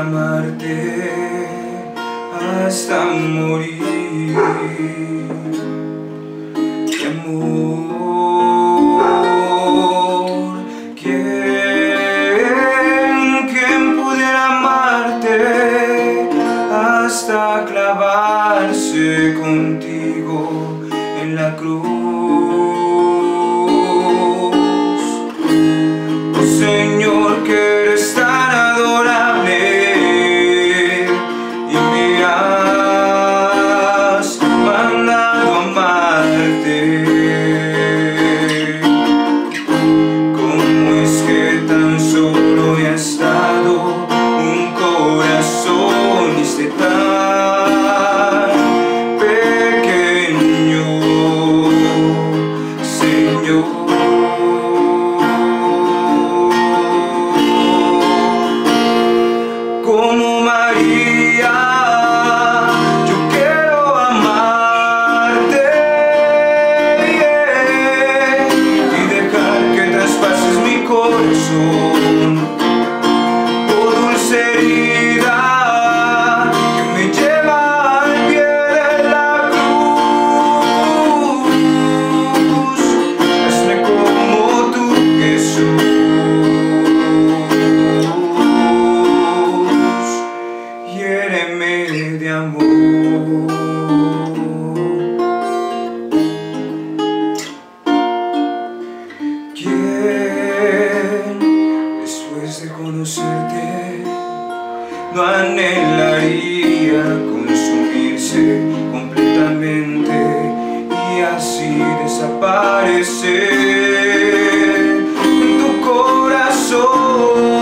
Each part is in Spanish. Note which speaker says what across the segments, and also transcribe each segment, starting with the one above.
Speaker 1: amarte hasta morir. Mi amor, ¿quién, quién pudiera amarte hasta clavarse contigo en la cruz? Oh, Señor, que anhelaría consumirse completamente y así desaparecer en tu corazón.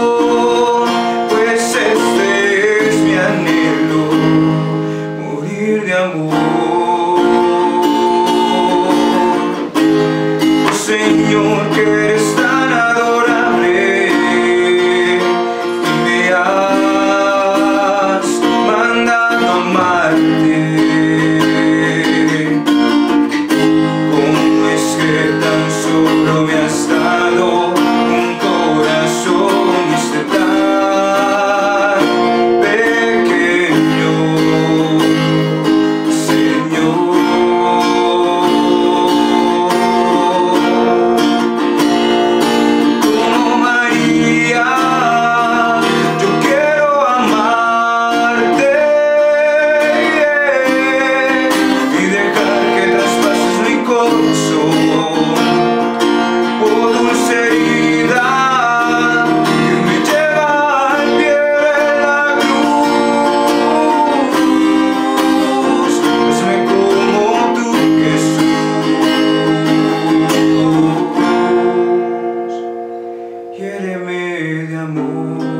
Speaker 1: Quiéreme de amor.